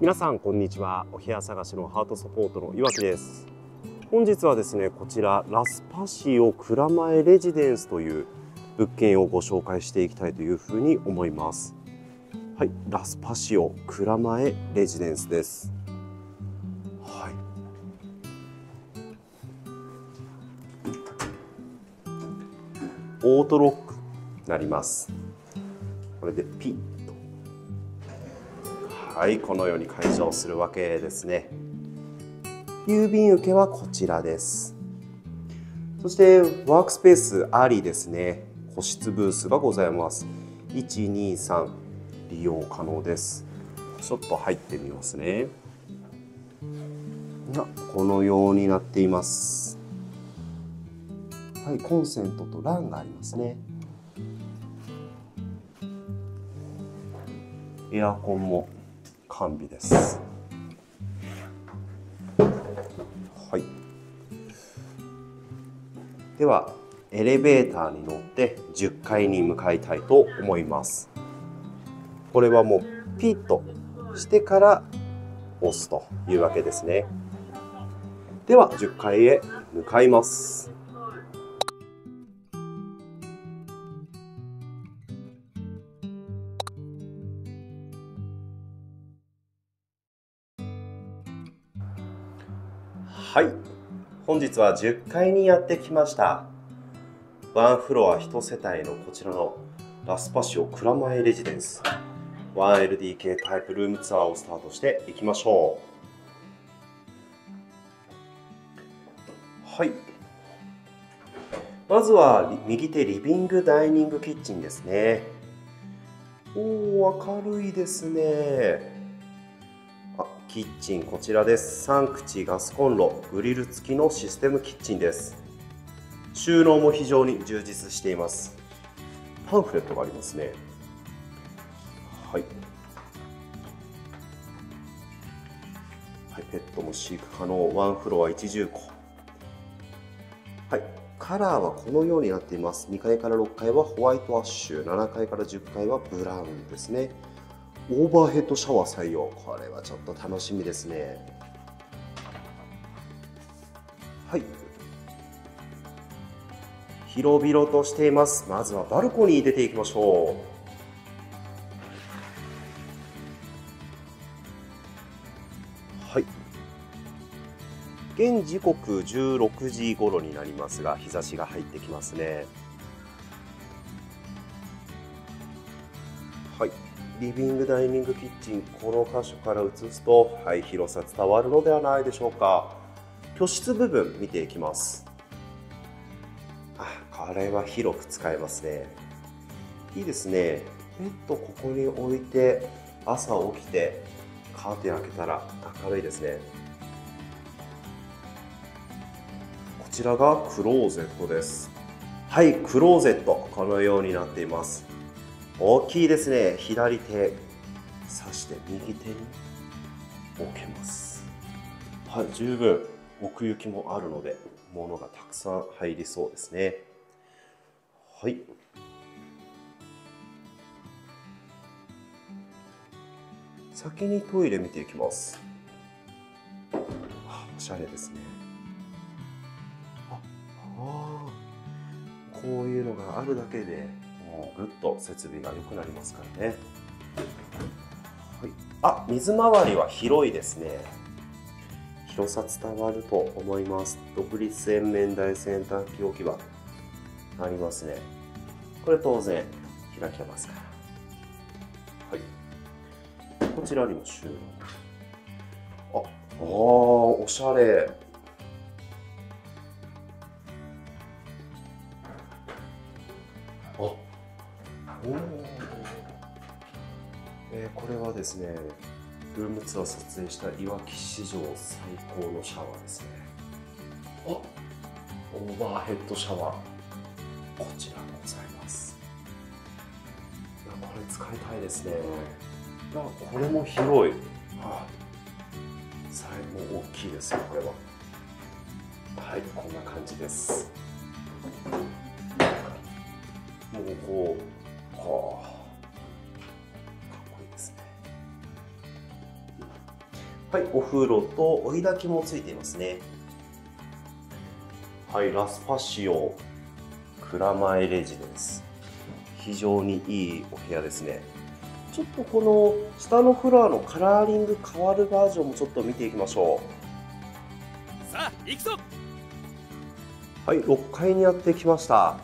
皆さんこんにちは。お部屋探しのハートサポートの岩木です。本日はですねこちらラスパシオ蔵前レジデンスという物件をご紹介していきたいというふうに思います。はいラスパシオ蔵前レジデンスです。はい。オートロックなります。これでピッ。はいこのように解錠するわけですね。郵便受けはこちらです。そしてワークスペースありですね。個室ブースがございます。123利用可能です。ちょっと入ってみますね。このようになっています。はいコンセントと LAN がありますね。エアコンも完備です。はい。ではエレベーターに乗って10階に向かいたいと思います。これはもうピッとしてから押すというわけですね。では10階へ向かいます。はい。本日は10階にやってきました。ワンフロア1世帯のこちらのラスパシオ蔵前レジデンス。1LDK タイプルームツアーをスタートしていきましょう。はい。まずは右手リビングダイニングキッチンですね。おお明るいですね。キッチンこちらです。3口ガスコンログリル付きのシステムキッチンです。収納も非常に充実しています。パンフレットがありますね。はい。はい、ペットも飼育可能。ワンフロア1住庫はい。カラーはこのようになっています。2階から6階はホワイトアッシュ。7階から10階はブラウンですね。オーバーヘッドシャワー採用。これはちょっと楽しみですね。はい。広々としています。まずはバルコニー出ていきましょう。はい。現時刻16時頃になりますが日差しが入ってきますね。はい。リビングダイニングキッチンこの箇所から映すと、はい、広さ伝わるのではないでしょうか。居室部分見ていきます。あこれは広く使えますね。いいですね。ベッドここに置いて朝起きてカーテン開けたら明るいですね。こちらがクローゼットです。はいクローゼット。このようになっています。大きいですね。左手。刺して右手に置けます。はい十分。奥行きもあるので物がたくさん入りそうですね。はい。先にトイレ見ていきます。あおしゃれですね。ああこういうのがあるだけでぐっと設備が良くなりますからね、はい、あ水回りは広いですね。広さ伝わると思います。独立洗面台洗濯機置き場ありますね。これ当然開けますから。はい。こちらにも収納ああおしゃれ。あえー、これはですねルームツアー撮影したいわき史上最高のシャワーですね。あオーバーヘッドシャワー。こちらございます。いやこれ使いたいですね。いやこれも広い、はあ、最後大きいですよこれは。はいこんな感じです。もうこうはあ。かっこいいですね。はいお風呂と追い炊きもついていますね。はいラスパシオ蔵前レジデンス非常にいいお部屋ですね。ちょっとこの下のフロアのカラーリング変わるバージョンもちょっと見ていきましょう。さあ行くぞ。はい6階にやってきました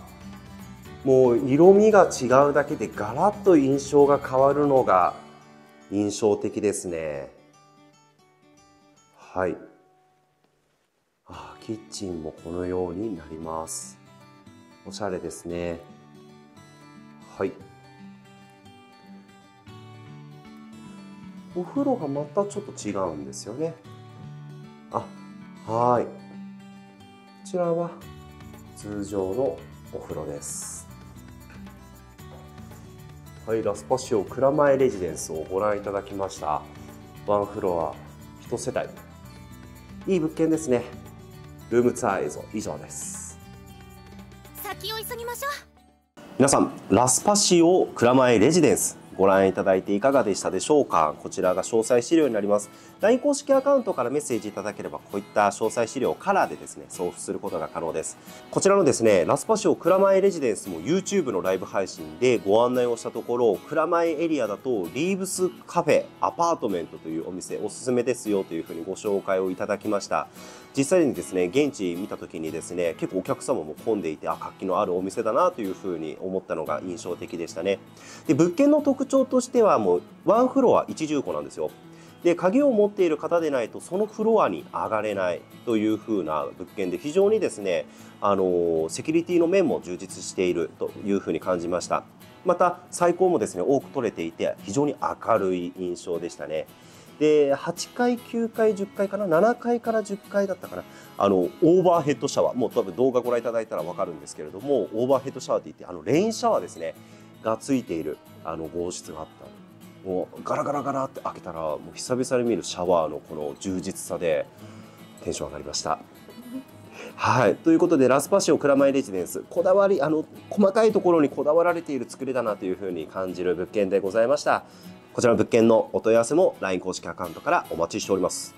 もう色味が違うだけでガラッと印象が変わるのが印象的ですね。はい。あキッチンもこのようになります。おしゃれですね。はい。お風呂がまたちょっと違うんですよね。あはい。こちらは通常のお風呂です。はいラスパシオ蔵前レジデンスをご覧いただきました。ワンフロア1世帯。いい物件ですね。ルームツアー映像以上です。先を急ぎましょう。皆さんラスパシオ蔵前レジデンスご覧いただいていかがでしたでしょうか？こちらが詳細資料になります。LINE 公式アカウントからメッセージいただければこういった詳細資料をカラーでですね送付することが可能です。こちらのですねラスパシオ蔵前レジデンスも YouTube のライブ配信でご案内をしたところ蔵前エリアだとリーブスカフェアパートメントというお店おすすめですよというふうにご紹介をいただきました。実際にですね現地見た時にですね結構お客様も混んでいてあ活気のあるお店だなというふうに思ったのが印象的でしたね。で物件の特徴としてはもうワンフロア一住戸なんですよ。で鍵を持っている方でないとそのフロアに上がれないという風な物件で非常にですねあのセキュリティの面も充実しているというふうに感じました。また最高もですね多く取れていて非常に明るい印象でしたね。で8階9階10階かな？7階から10階だったかな？あのオーバーヘッドシャワー。もう多分動画ご覧いただいたら分かるんですけれどもオーバーヘッドシャワーっていってあのレインシャワーですね。がついているあの号室があったもうガラガラガラって開けたらもう久々に見るシャワーのこの充実さでテンション上がりました。はい。ということで、ラスパシオ蔵前レジデンス、こだわり、あの、細かいところにこだわられている作りだなというふうに感じる物件でございました。こちらの物件のお問い合わせも LINE 公式アカウントからお待ちしております。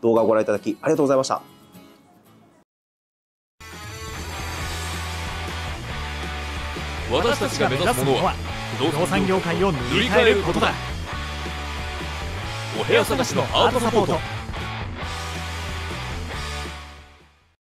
動画をご覧いただきありがとうございました。私たちが目指すものは不動産業界を塗り替えることだ。お部屋探しのアートサポート